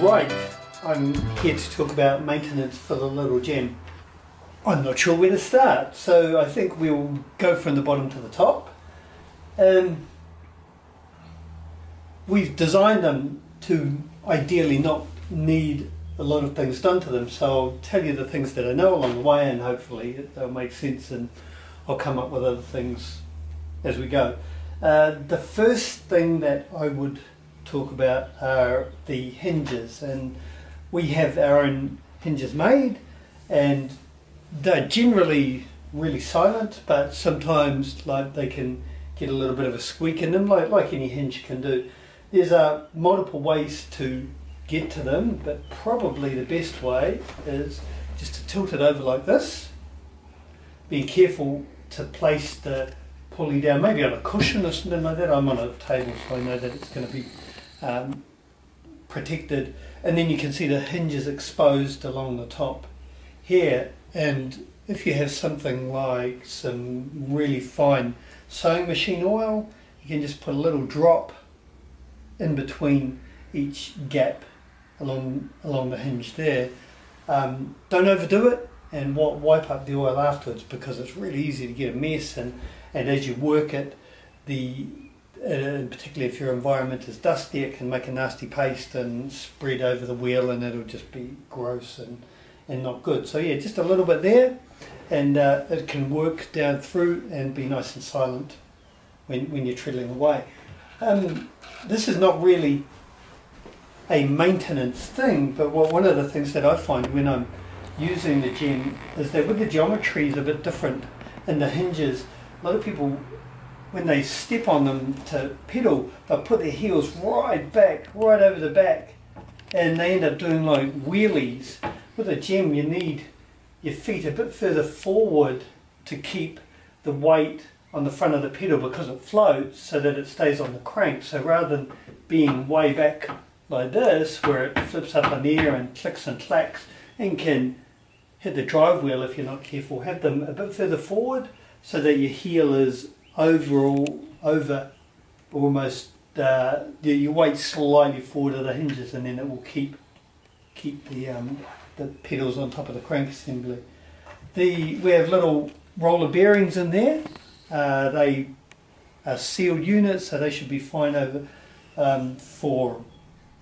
Right, I'm here to talk about maintenance for the little gem. I'm not sure where to start, so I think we'll go from the bottom to the top. Um, we've designed them to ideally not need a lot of things done to them, so I'll tell you the things that I know along the way and hopefully they'll make sense and I'll come up with other things as we go. Uh, the first thing that I would talk about are the hinges and we have our own hinges made and they're generally really silent but sometimes like they can get a little bit of a squeak in them like, like any hinge can do. There's uh, multiple ways to get to them but probably the best way is just to tilt it over like this. Be careful to place the pulley down maybe on a cushion or something like that. I'm on a table so I know that it's going to be um, protected. And then you can see the hinges exposed along the top here. And if you have something like some really fine sewing machine oil you can just put a little drop in between each gap along along the hinge there. Um, don't overdo it and wipe up the oil afterwards because it's really easy to get a mess and, and as you work it the and particularly if your environment is dusty, it can make a nasty paste and spread over the wheel, and it'll just be gross and and not good. So yeah, just a little bit there, and uh, it can work down through and be nice and silent when when you're treadling away. Um, this is not really a maintenance thing, but what, one of the things that I find when I'm using the gem is that with the geometry is a bit different, and the hinges. A lot of people when they step on them to pedal, they'll put their heels right back, right over the back, and they end up doing like wheelies. With a gem, you need your feet a bit further forward to keep the weight on the front of the pedal because it floats so that it stays on the crank. So rather than being way back like this, where it flips up in the air and clicks and clacks and can hit the drive wheel if you're not careful, have them a bit further forward so that your heel is overall over almost uh, you weight slightly forward of the hinges and then it will keep keep the um, the pedals on top of the crank assembly. The we have little roller bearings in there. Uh, they are sealed units, so they should be fine over um, for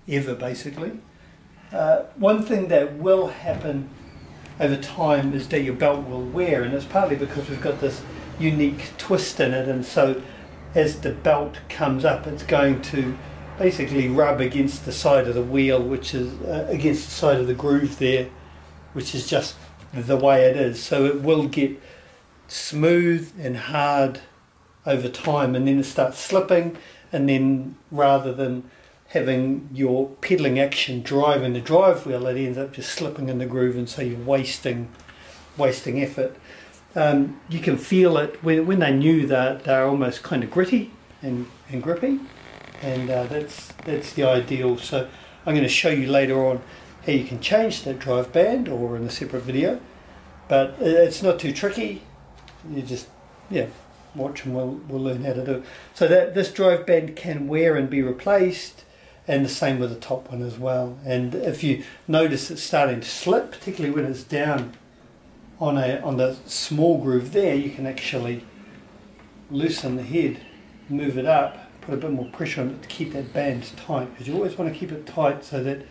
ever basically. Uh, one thing that will happen over time is that your belt will wear, and it's partly because we've got this unique twist in it and so as the belt comes up it's going to basically rub against the side of the wheel which is uh, against the side of the groove there which is just the way it is. So it will get smooth and hard over time and then it starts slipping and then rather than having your pedaling action driving the drive wheel it ends up just slipping in the groove and so you're wasting wasting effort. Um, you can feel it when, when they knew that they're almost kind of gritty and, and grippy and uh, that's that's the ideal. So I'm going to show you later on how you can change that drive band or in a separate video but it's not too tricky. You just yeah watch and we'll, we'll learn how to do it. So that this drive band can wear and be replaced and the same with the top one as well. And if you notice it's starting to slip particularly when it's down on a on the small groove there you can actually loosen the head move it up put a bit more pressure on it to keep that band tight. Because you always want to keep it tight so that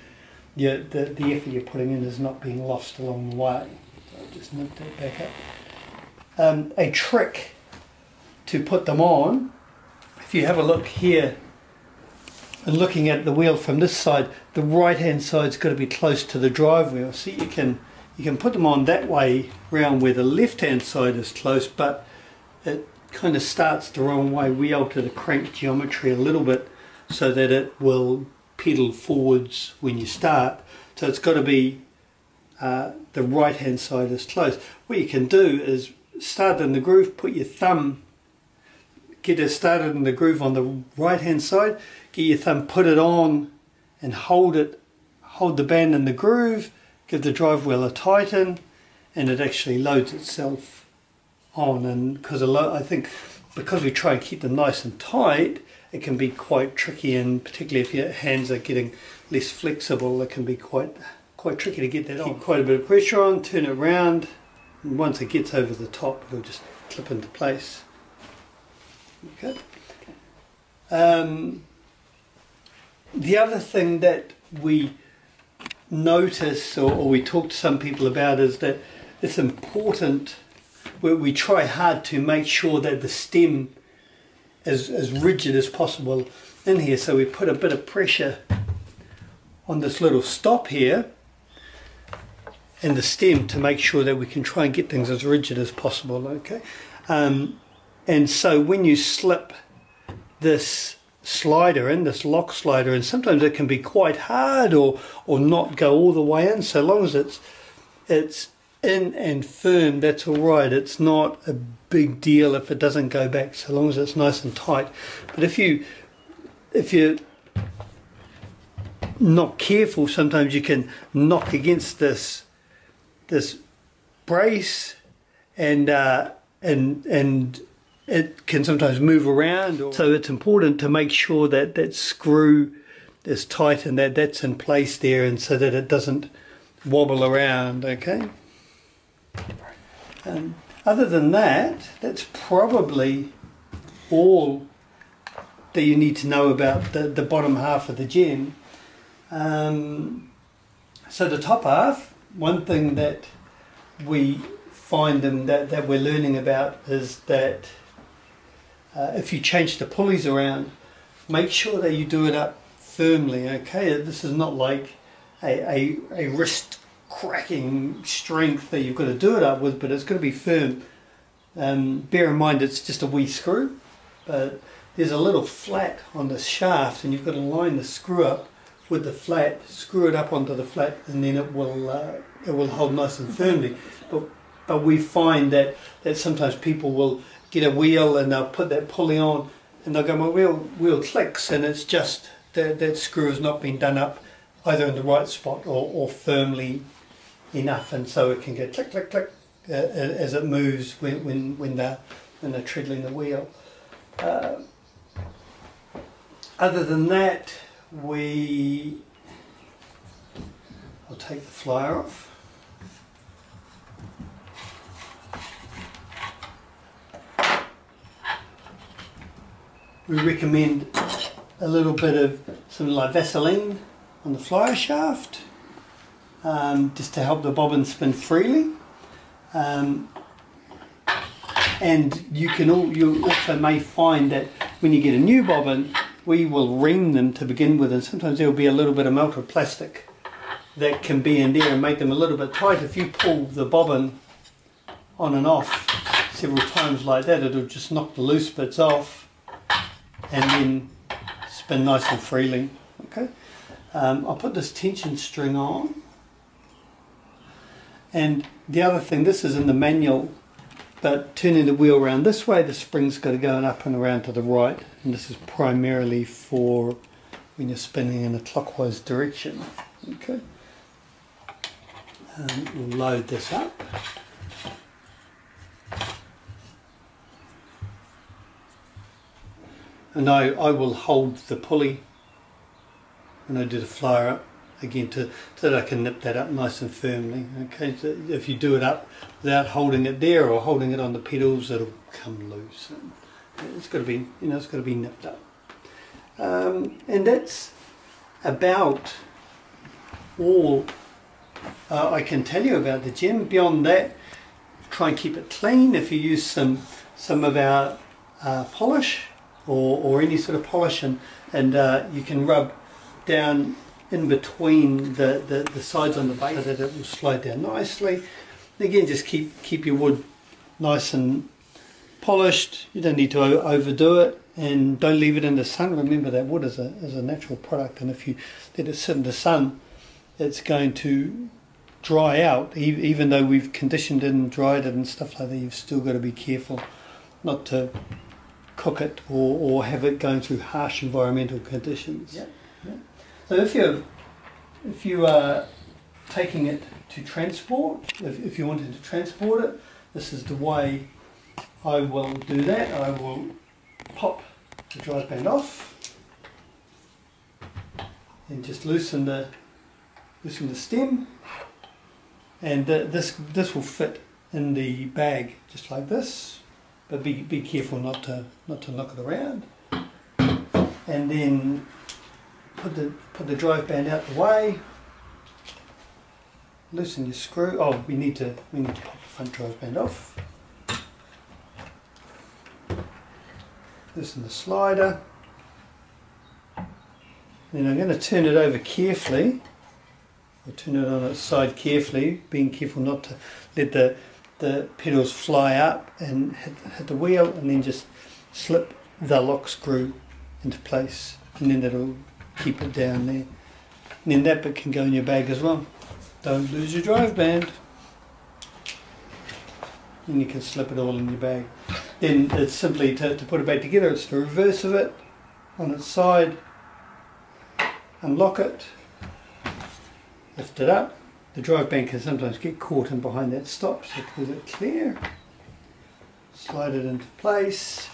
you, the, the effort you're putting in is not being lost along the way. So I'll just move that back up. Um, a trick to put them on. If you have a look here and looking at the wheel from this side the right hand side's got to be close to the drive wheel so you can you can put them on that way round where the left hand side is close but it kind of starts the wrong way. We alter the crank geometry a little bit so that it will pedal forwards when you start. So it's got to be uh, the right hand side is close. What you can do is start in the groove, put your thumb, get it started in the groove on the right hand side, get your thumb, put it on and hold it, hold the band in the groove give the drive wheel a tighten and it actually loads itself on, and because I think, because we try and keep them nice and tight, it can be quite tricky, and particularly if your hands are getting less flexible, it can be quite quite tricky to get that on. Quite a bit of pressure on, turn it around, and once it gets over the top, it'll just clip into place. Okay. Um, the other thing that we notice or, or, we talk to some people about is that it's important we, we try hard to make sure that the stem is as rigid as possible in here so we put a bit of pressure on this little stop here and the stem to make sure that we can try and get things as rigid as possible okay um, and so when you slip this slider in, this lock slider, and sometimes it can be quite hard or or not go all the way in. So long as it's it's in and firm, that's all right. It's not a big deal if it doesn't go back, so long as it's nice and tight. But if you if you're not careful, sometimes you can knock against this this brace and uh, and and it can sometimes move around. Or, so it's important to make sure that that screw is tight and that that's in place there, and so that it doesn't wobble around. Okay. Um, other than that, that's probably all that you need to know about the, the bottom half of the gem. Um, so the top half, one thing that we find and that, that we're learning about is that uh, if you change the pulleys around, make sure that you do it up firmly, okay? This is not like a, a, a wrist cracking strength that you've got to do it up with, but it's going to be firm. Um, bear in mind it's just a wee screw, but there's a little flat on the shaft and you've got to line the screw up with the flat, screw it up onto the flat and then it will uh, it will hold nice and firmly. But but we find that, that sometimes people will get a wheel and they'll put that pulley on and they'll go, my wheel, wheel clicks and it's just that, that screw has not been done up either in the right spot or, or firmly enough and so it can go click, click, click uh, as it moves when, when, when, they're, when they're treadling the wheel. Uh, other than that, we, I'll take the flyer off. We recommend a little bit of some like Vaseline on the flyer shaft um, just to help the bobbin spin freely. Um, and you can all, you also may find that when you get a new bobbin, we will ream them to begin with, and sometimes there will be a little bit of melted plastic that can be in there and make them a little bit tight. If you pull the bobbin on and off several times like that, it'll just knock the loose bits off and then spin nice and freely. Okay, um, I'll put this tension string on. And the other thing, this is in the manual, but turning the wheel around this way, the spring's got to go up and around to the right. And this is primarily for when you're spinning in a clockwise direction. Okay. Um, we'll load this up. And I, I will hold the pulley. And I did the flyer up again to so that I can nip that up nice and firmly okay? So if you do it up without holding it there or holding it on the pedals it'll come loose. And it's got to be you know it's got to be nipped up. Um, and that's about all uh, I can tell you about the gem beyond that try and keep it clean. If you use some some of our uh, polish or, or any sort of polish and, and uh, you can rub down in between the, the, the, sides on the base so that it will slide down nicely. again, just keep, keep your wood nice and polished. You don't need to overdo it and don't leave it in the sun. Remember that wood is a, is a natural product and if you let it sit in the sun, it's going to dry out. Even though we've conditioned it and dried it and stuff like that, you've still got to be careful not to cook it or, or have it going through harsh environmental conditions. Yeah, yeah. So if you if you are taking it to transport, if, if you wanted to transport it, this is the way I will do that. I will pop the drive band off and just loosen the loosen the stem and uh, this this will fit in the bag just like this but be, be careful not to not to knock it around. And then put the put the drive band out the way. Loosen your screw oh we need to we need to pop the front drive band off. Loosen the slider. Then I'm going to turn it over carefully. I'll turn it on its side carefully being careful not to let the the pedals fly up and hit, hit the wheel and then just slip the lock screw into place and then it'll keep it down there. And then that bit can go in your bag as well. Don't lose your drive band. And you can slip it all in your bag. Then it's simply to, to put it back together, it's the reverse of it on its side. Unlock it, lift it up. The drive band can sometimes get caught in behind that stop, so put it clear. Slide it into place.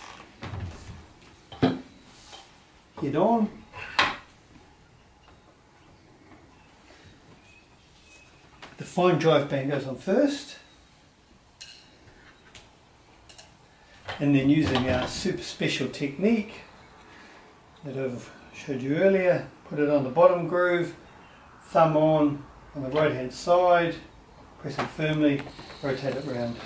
Head on. The fine drive band goes on first. And then using our super special technique that I've showed you earlier, put it on the bottom groove, thumb on on the right hand side, press it firmly, rotate it around.